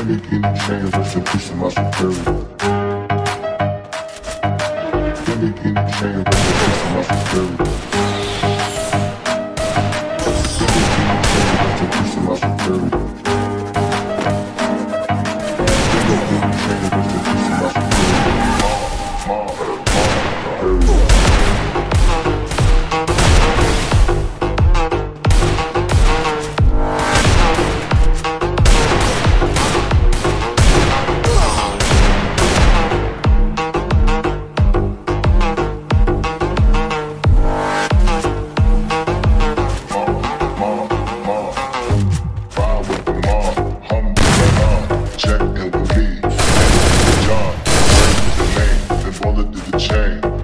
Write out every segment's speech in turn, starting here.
Gimme, gimme chain, rest in peace to my superior. Rest in peace my superior. Rest in superior. Gimme, gimme chain, rest in peace my superior. Superior.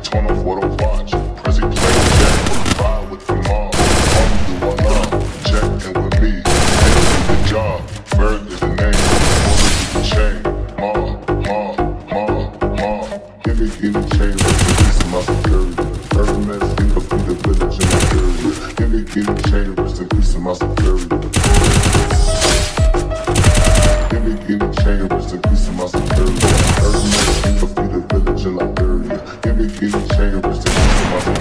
Torn off what I watch, Prezi play the game. Ride with the mob, humble and on. Check in with me, and with John. Berg is the name, bullet to the chain. Ma, ma, ma, ma. Give me, give me chain, peace to my security. Hermes, think of the village in the area. Give me, give me chain, rest peace to my security. everything you say, it was the